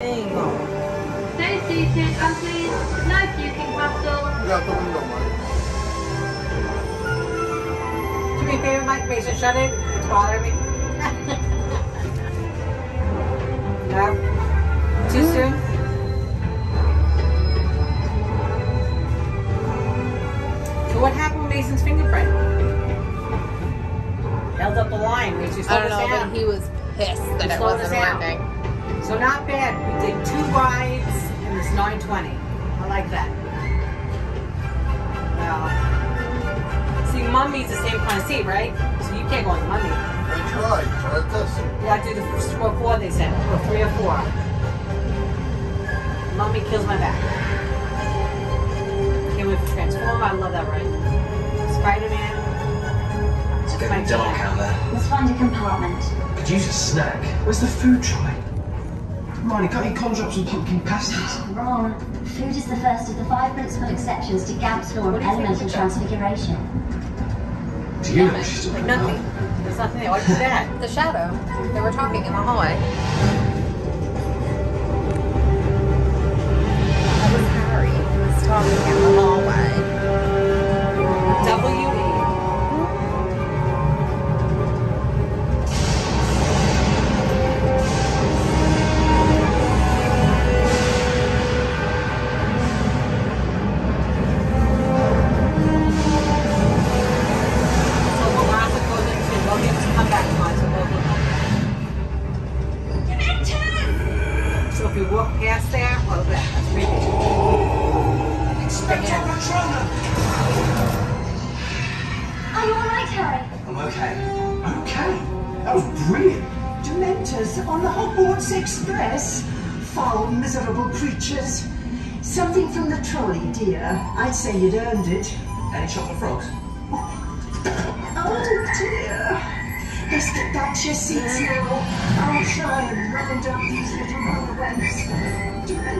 Stay seated and please, no puking hassle. To be fair, my face is shut in. It's bothering me. no. Too mm. soon? So what happened with Mason's fingerprint? Held up the line, which is I don't know, but he was pissed that it wasn't working. So not bad. We did two rides and it's 920. I like that. Well, see, Mummy's the same kind of seat, right? So you can't go on the Mummy. I tried. Tried this. You have to do the first or four, they said, or three or four. Mummy kills my back. Can't wait for Transform. I love that ride. Spider-Man. Let's get My the dog jam. out there. Let's find a compartment. Could use a snack. Where's the food tray? Ronnie, can't you conjure up some pumpkin pasties? Wrong. Food is the first of the five principal exceptions to Gamp's law of do you think elemental transfiguration. Do you know what she's Like talking nothing. There's nothing there. What's that? The shadow. They were talking in the hallway. Past that, well, that, that's creepy. Expecto Patronum! Are you alright, Harry? I'm okay. Okay? That was brilliant. Dementors on the Hogwarts Express. Foul, miserable creatures. Something from the trolley, dear. I'd say you'd earned it. Any chocolate frogs? Oh, oh dear. Let's get back to your seats now. I'll try and round up these little runaways.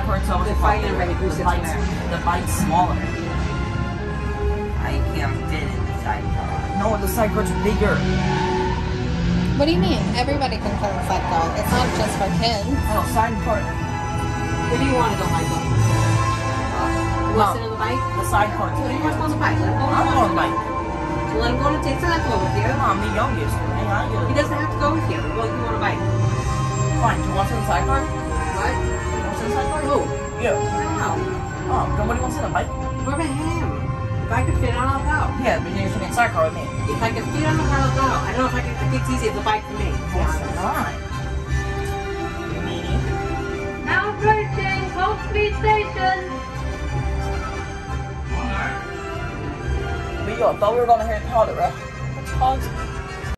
You go separately. smaller. My side cord's always They're fighting already. The sits bite's, the bite's smaller. I can't fit in the sidecar. No, the side cord's bigger. What do you mean? Everybody can fit a sidecar. It's not just for kids. No, side cord. Where do you want to go, Michael? You want to the bike? The side cord's What do you bigger. want to go on the bike? Let him go I'm on on bike. So let him go to take that go with you. I'm the youngest. Hey, I He doesn't have to go with you. Well, you want a bike. Fine. Do you want to sit in the side cord? Cord? Who? You. Wow. Oh, nobody wants to sit on a bike? What about him? If I could fit on, I'll go. Yeah, but you're sitting in the side car with me. If I could fit on, I'll go. I don't know if I can. I think it's easier to bike for me. to be honest. Fine. Now approaching Hogsmeade Station. But yo, I thought we were going to Harry Potter, right? What's Hogsmeade?